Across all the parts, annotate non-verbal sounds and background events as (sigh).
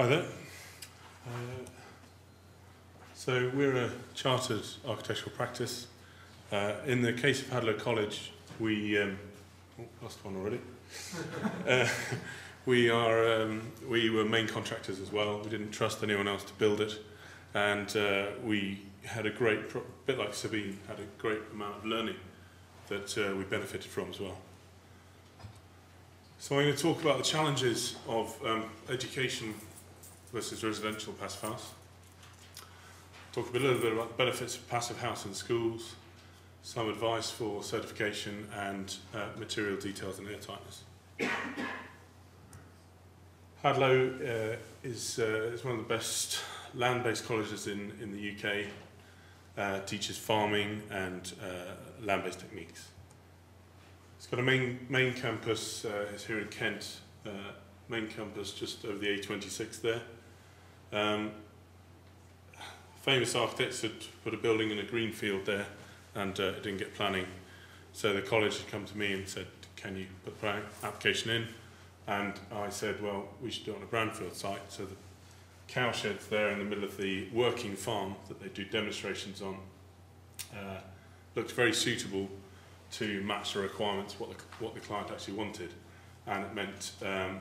Hi there. Uh, so we're a chartered architectural practice. Uh, in the case of Hadlow College, we um, oh, lost one already. (laughs) uh, we are um, we were main contractors as well. We didn't trust anyone else to build it, and uh, we had a great, pro- bit like Sabine, had a great amount of learning that uh, we benefited from as well. So I'm going to talk about the challenges of um, education versus residential passive house. Talk a little bit about the benefits of passive house in schools, some advice for certification and uh, material details and airtightness. Hadlow uh, is, uh, is one of the best land-based colleges in, in the UK, uh, teaches farming and uh, land-based techniques. It's got a main, main campus, uh, it's here in Kent, uh, main campus just over the A26 there. Um, famous architects had put a building in a green field there and uh, it didn't get planning. So the college had come to me and said, can you put the application in? And I said, well, we should do it on a brownfield site. So the cow shed's there in the middle of the working farm that they do demonstrations on. Uh, looked very suitable to match the requirements, what the, what the client actually wanted. And it meant um,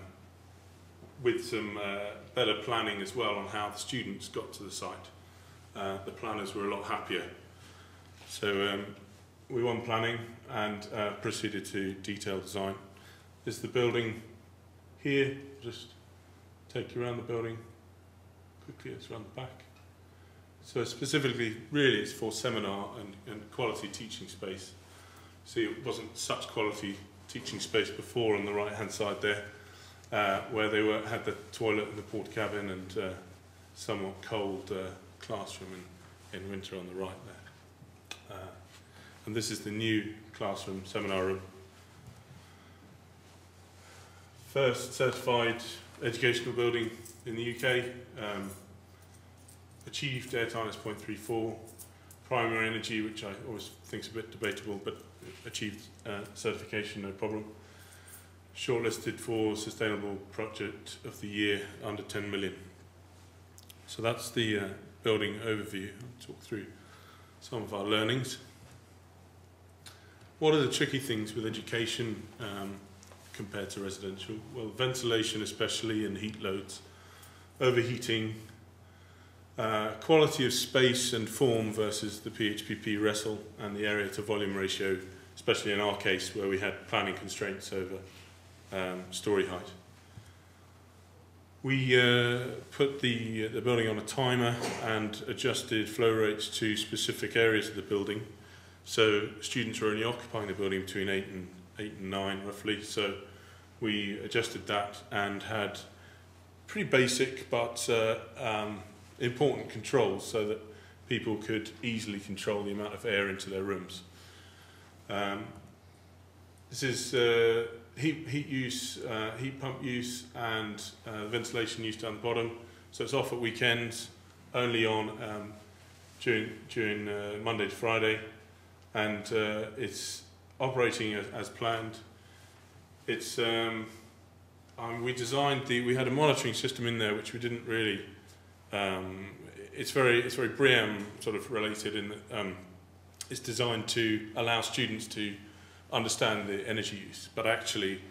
with some uh, better planning as well on how the students got to the site, uh, the planners were a lot happier. So um, we won planning and uh, proceeded to detailed design. This is the building here, just take you around the building quickly, it's around the back. So specifically, really it's for seminar and, and quality teaching space. See, it wasn't such quality teaching space before on the right hand side there, uh, where they were, had the toilet and the Portakabin and uh, somewhat cold uh, classroom in, in winter on the right there. Uh, and this is the new classroom, seminar room. First certified educational building in the UK, um, achieved airtightness 0.34, primary energy, which I always think is a bit debatable, but achieved uh, certification, no problem. Shortlisted for Sustainable Project of the Year under 10 million. So that's the uh, building overview. I'll talk through some of our learnings. What are the tricky things with education um, compared to residential? Well, ventilation especially and heat loads, overheating, uh, quality of space and form versus the PHPP RESL and the area to volume ratio, especially in our case where we had planning constraints over um, story height. We uh, put the, the building on a timer and adjusted flow rates to specific areas of the building. So students were only occupying the building between 8 and, 8 and 9 roughly. So we adjusted that and had pretty basic but uh, um, important controls so that people could easily control the amount of air into their rooms. Um, this is uh, heat, heat use, uh, heat pump use and uh, ventilation use down the bottom. So it's off at weekends, only on um, during, during uh, Monday to Friday and uh, it's operating as, as planned. It's um, um, we designed the we had a monitoring system in there which we didn't really um, it's very it's very BREEAM sort of related in that um, it's designed to allow students to understand the energy use, but actually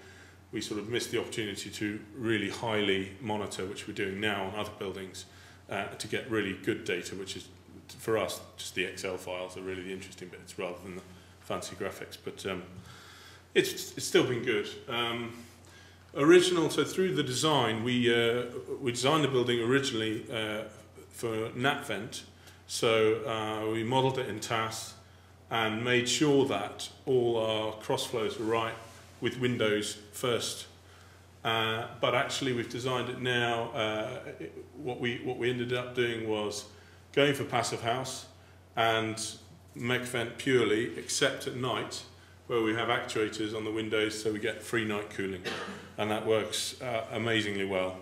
we sort of missed the opportunity to really highly monitor, which we're doing now on other buildings, uh, to get really good data, which is for us just the Excel files are really the interesting bits rather than the fancy graphics. But um, it's it's still been good. Um, original, so through the design, we, uh, we designed the building originally uh, for NatVent. So uh, we modeled it in TAS and made sure that all our cross flows were right with Windows first. Uh, but actually we've designed it now, uh, it, what, we, what we ended up doing was going for passive house and MECVent purely, except at night, where we have actuators on the windows so we get free night cooling and that works uh, amazingly well.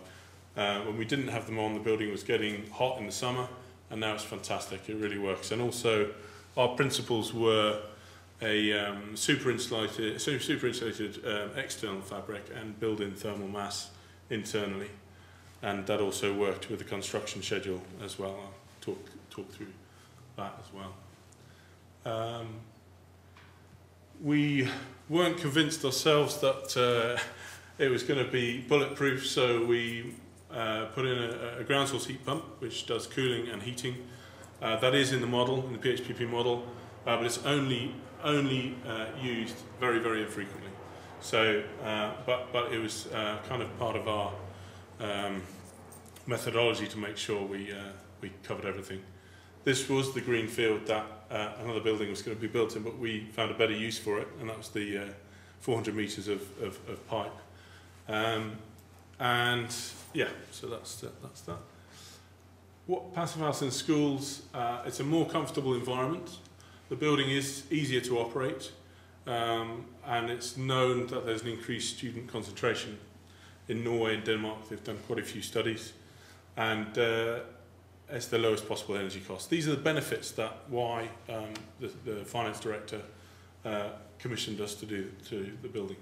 Uh, when we didn't have them on, the building was getting hot in the summer and now it's fantastic, it really works. And also our principles were a um, super insulated, super insulated um, external fabric and built-in thermal mass internally. and that also worked with the construction schedule as well. I'll talk, talk through that as well. Um, we weren't convinced ourselves that uh, it was going to be bulletproof, so we uh, put in a, a ground source heat pump, which does cooling and heating. Uh, that is in the model, in the PHPP model, uh, but it's only only uh, used very, very infrequently. So, uh, but but it was uh, kind of part of our um, methodology to make sure we we covered everything. This was the green field that another building was going to be built in, but we found a better use for it, and that was the uh, 400 metres of, of, of pipe. Um, and yeah, so that's that, that's that. What Passive House in schools, uh, it's a more comfortable environment. The building is easier to operate, um, and it's known that there's an increased student concentration. In Norway and Denmark, they've done quite a few studies, and uh, it's the lowest possible energy cost. These are the benefits that why um, the, the finance director uh, commissioned us to do to the building.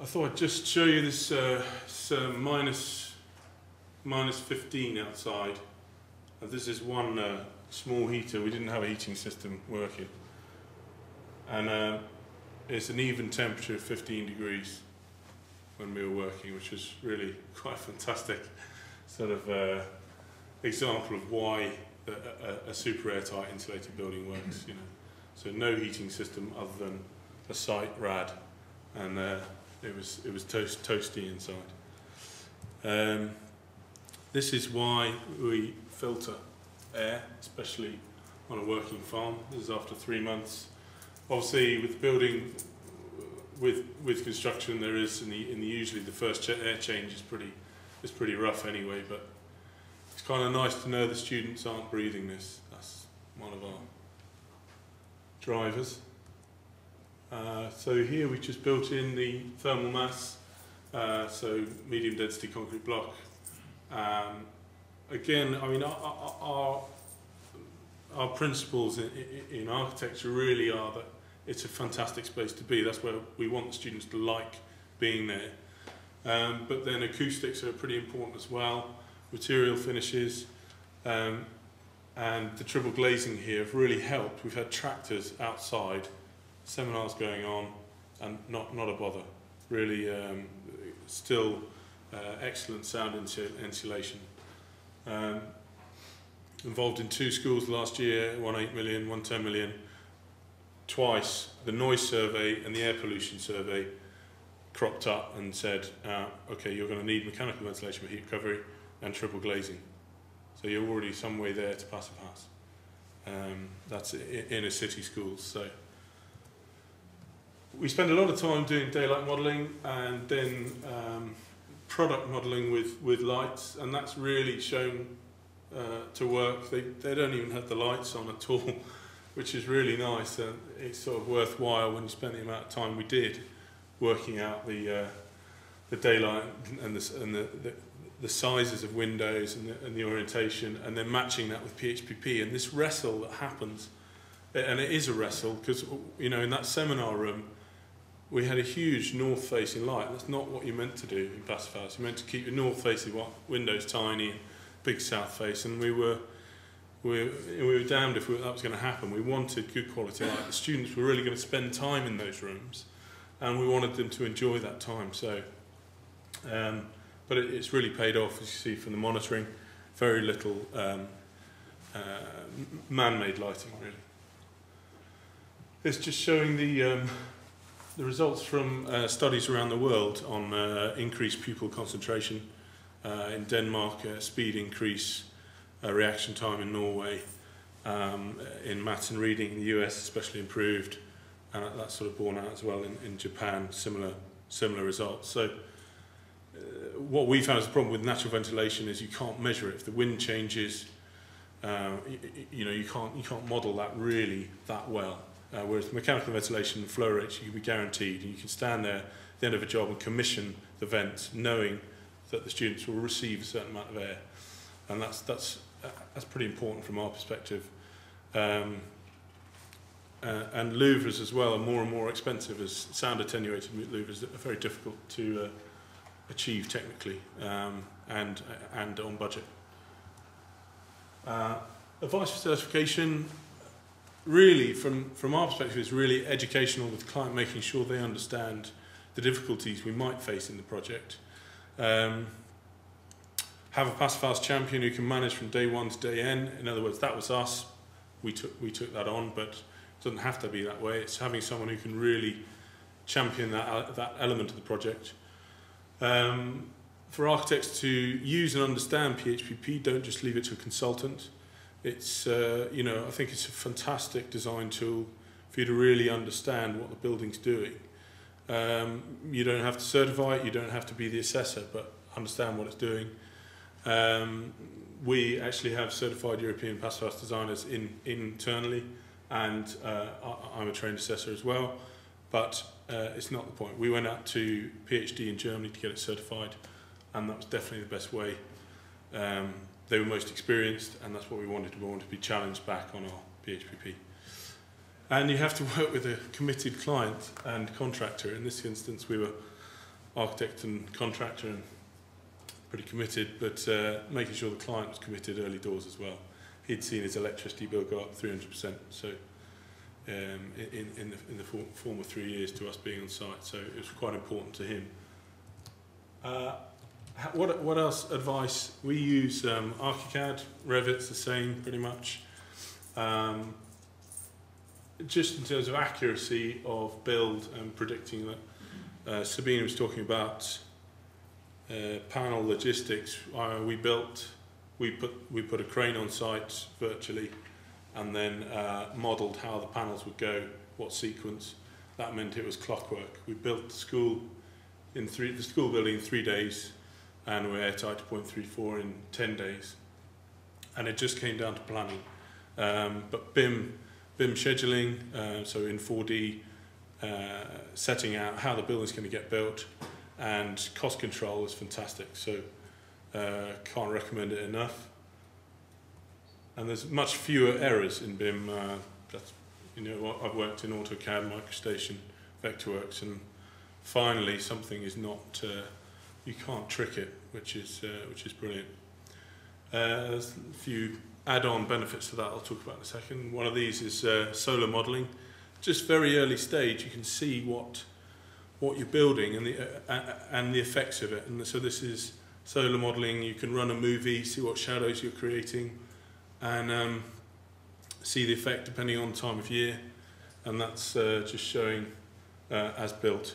I thought I'd just show you this, uh, minus, minus 15 outside. Uh, this is one uh, small heater. We didn't have a heating system working. And uh, it's an even temperature of 15 degrees when we were working, which was really (laughs) quite fantastic sort of uh, example of why a, a, a super airtight insulated building works. You know, so no heating system other than a site rad, and uh, it was it was toast toasty inside. Um, this is why we filter air, especially on a working farm. This is after three months. Obviously, with building, with with construction, there is in the in the usually the first air change is pretty is pretty rough anyway. But it's kind of nice to know the students aren't breathing this. That's one of our drivers. Uh, so here we just built in the thermal mass, uh, so medium density concrete block. Um, again, I mean, our, our, our principles in, in architecture really are that it's a fantastic space to be. That's where we want students to like being there. Um, but then acoustics are pretty important as well, material finishes, um, and the triple glazing here have really helped. We've had tractors outside seminars going on, and not, not a bother. Really, um, still excellent sound insulation. Um, involved in two schools last year, one 8 million, one 10 million. Twice, the noise survey and the air pollution survey cropped up and said, uh, okay, you're going to need mechanical ventilation for heat recovery and triple glazing. So you're already some way there to passive house. Um, that's in a city schools. So we spend a lot of time doing daylight modelling and then um, product modelling with, with lights, and that's really shown uh, to work. They, they don't even have the lights on at all, (laughs) which is really nice, and it's sort of worthwhile when you spend the amount of time we did working out the, uh, the daylight and, the, and the, the, the sizes of windows and the, and the orientation, and then matching that with PHPP. And this wrestle that happens, and it is a wrestle, because, you know, in that seminar room, we had a huge north-facing light. That's not what you're meant to do in house. You're meant to keep your north-facing windows tiny and big south face. And we were, we were, we were damned if we, that was going to happen. We wanted good quality light. The students were really going to spend time in those rooms, and we wanted them to enjoy that time. So, um, but it, it's really paid off, as you see from the monitoring. Very little um, uh, man-made lighting, really. It's just showing the um, the results from uh, studies around the world on uh, increased pupil concentration uh, in Denmark, uh, speed increase, uh, reaction time in Norway, um, in maths and reading in the US especially improved, and that's sort of borne out as well in, in Japan, similar, similar results. So uh, what we found is the problem with natural ventilation is you can't measure it. If the wind changes, uh, you, you know, you can't, you can't model that really that well. Uh, whereas mechanical ventilation and flow rates, you can be guaranteed, and you can stand there at the end of a job and commission the vents, knowing that the students will receive a certain amount of air, and that's that's uh, that's pretty important from our perspective. Um, uh, and louvres as well are more and more expensive as sound attenuated louvres are very difficult to uh, achieve technically um, and, and on budget. Uh, advice for certification, really from, from our perspective is really educational with the client, making sure they understand the difficulties we might face in the project. Um, have a Passivhaus champion who can manage from day one to day end. In other words, that was us. We took, we took that on, but it doesn't have to be that way. It's having someone who can really champion that, that element of the project. Um, for architects to use and understand PHPP, don't just leave it to a consultant. It's, uh, you know, I think it's a fantastic design tool for you to really understand what the building's doing. Um, you don't have to certify it, you don't have to be the assessor, but understand what it's doing. Um, we actually have certified European Passivhaus designers in, internally, and uh, I'm a trained assessor as well, but uh, it's not the point. We went out to PHI in Germany to get it certified, and that was definitely the best way. Um, they were most experienced, and that's what we wanted. We wanted to be challenged back on our PHPP. And you have to (laughs) work with a committed client and contractor. In this instance, we were architect and contractor and pretty committed, but uh, making sure the client was committed early doors as well. He'd seen his electricity bill go up 300%, so um, in, in, the, in the form of three years to us being on site, so it was quite important to him. Uh, what, what else advice? We use um, ArchiCAD, Revit's the same pretty much. Um, just in terms of accuracy of build and predicting that, uh, Sabine was talking about uh, panel logistics. Uh, we built, we put, we put a crane on site virtually and then uh, modelled how the panels would go, what sequence. That meant it was clockwork. We built the school in three, the school building in three days and we're airtight to 0.34 in 10 days. And it just came down to planning. Um, but BIM, BIM scheduling, uh, so in 4D, uh, setting out how the building's going to get built, and cost control is fantastic. So uh, can't recommend it enough. And there's much fewer errors in BIM. Uh, that's, you know, I've worked in AutoCAD, MicroStation, Vectorworks, and finally something is not uh, you can't trick it, which is uh, which is brilliant. Uh, there's a few add-on benefits to that I'll talk about in a second. One of these is uh, solar modelling. Just very early stage, you can see what what you're building and the uh, and the effects of it. And so this is solar modelling. You can run a movie, see what shadows you're creating, and um, see the effect depending on time of year. And that's uh, just showing uh, as built.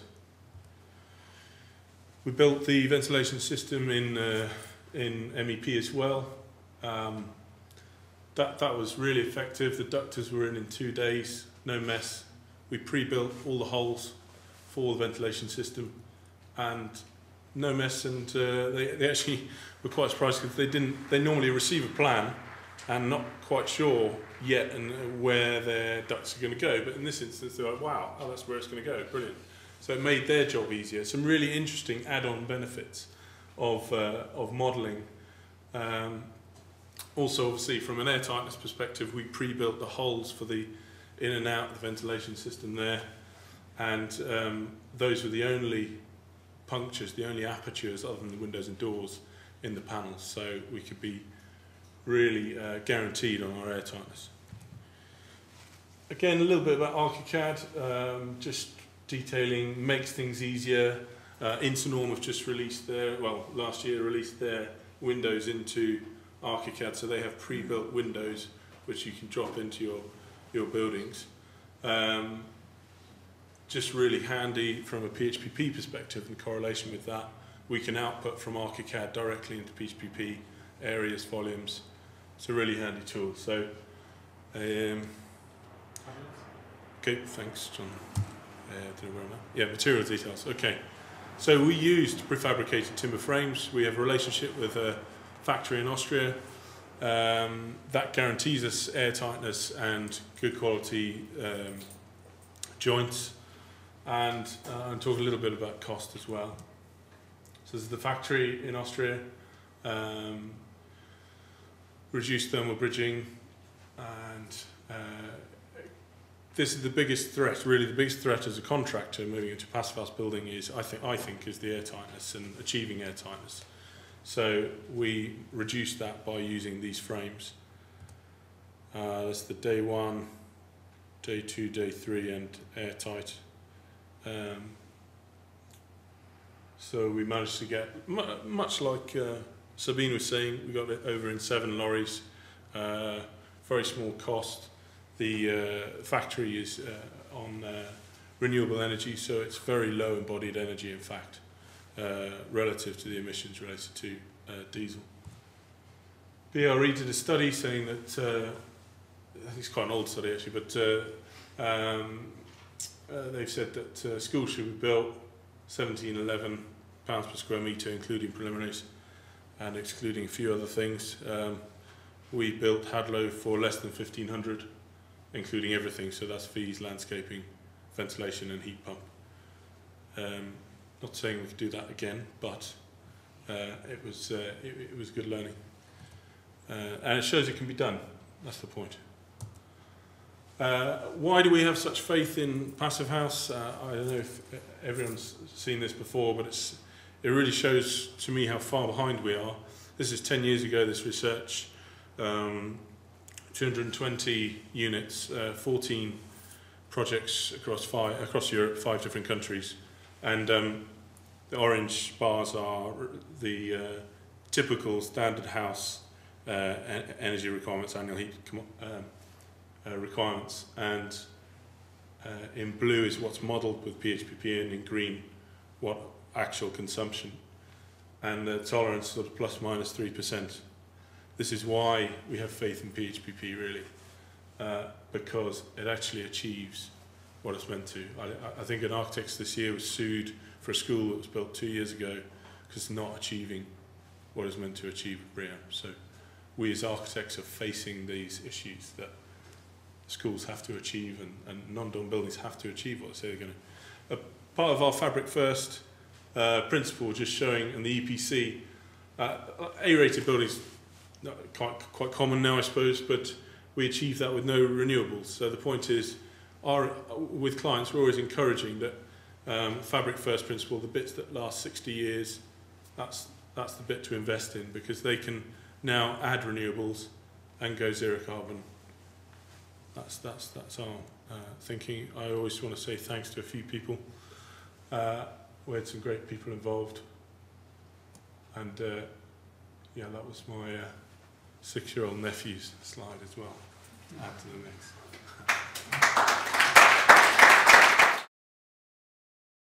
We built the ventilation system in uh, in MEP as well. Um, that that was really effective. The ductors were in in two days, no mess. We pre-built all the holes for the ventilation system, and no mess. And uh, they they actually (laughs) were quite surprised because they didn't. They normally receive a plan and not quite sure yet and where their ducts are going to go. But in this instance, they're like, wow, oh, that's where it's going to go. Brilliant. So it made their job easier. Some really interesting add-on benefits of, uh, of modelling. Um, also, obviously, from an airtightness perspective, we pre-built the holes for the in and out of the ventilation system there. And um, those were the only punctures, the only apertures other than the windows and doors in the panels. So we could be really uh, guaranteed on our airtightness. Again, a little bit about ArchiCAD, um, just detailing makes things easier. Uh, Internorm have just released their, well, last year released their windows into ArchiCAD, so they have pre-built windows which you can drop into your, your buildings. Um, just really handy from a PHPP perspective in correlation with that. We can output from ArchiCAD directly into PHPP areas, volumes. It's a really handy tool. So, um, okay, thanks, John. Uh, yeah, material details. Okay. So we used prefabricated timber frames. We have a relationship with a factory in Austria um, that guarantees us airtightness and good quality um, joints. And uh, I'll talk a little bit about cost as well. So this is the factory in Austria. Um, reduced thermal bridging and uh, this is the biggest threat. Really, the biggest threat as a contractor moving into passive house building is, I think, I think, is the airtightness and achieving airtightness. So we reduce that by using these frames. Uh, that's the day one, day two, day three, and airtight. Um, so we managed to get, much like uh, Sabine was saying, we got it over in seven lorries, uh, very small cost. The uh, factory is uh, on uh, renewable energy, so it's very low embodied energy, in fact, uh, relative to the emissions related to uh, diesel. BRE did a study saying that, uh, I think it's quite an old study actually, but um, they've said that schools should be built 1711 pounds per square metre, including preliminaries and excluding a few other things. Um, we built Hadlow for less than 1500 including everything, so that's fees, landscaping, ventilation and heat pump. Um, not saying we could do that again, but uh, it was uh, it, it was good learning, uh, and it shows it can be done. That's the point. Uh, why do we have such faith in Passive House? Uh, I don't know if everyone's seen this before, but it's it really shows to me how far behind we are. This is 10 years ago, this research. Um, 220 units, uh, 14 projects across five across Europe, five different countries, and um, the orange bars are the uh, typical standard house uh, energy requirements, annual heat um, uh, requirements, and uh, in blue is what's modelled with PHPP, and in green, what actual consumption, and the tolerance of plus minus three percent. This is why we have faith in PHPP really, uh, because it actually achieves what it's meant to. I, I think an architect this year was sued for a school that was built two years ago because it's not achieving what it's meant to achieve BREEAM. So we as architects are facing these issues that schools have to achieve and, and non-dome buildings have to achieve what they say they're going to. A part of our Fabric First uh, principle just showing in the EPC, uh, A-rated buildings quite, quite common now, I suppose, but we achieve that with no renewables. So the point is, our, with clients, we're always encouraging that um, fabric first principle, the bits that last 60 years, that's, that's the bit to invest in because they can now add renewables and go zero carbon. That's, that's, that's our uh, thinking. I always want to say thanks to a few people. Uh, we had some great people involved. And uh, yeah, that was my uh, six-year-old nephew's slide as well. Add to the mix. (laughs)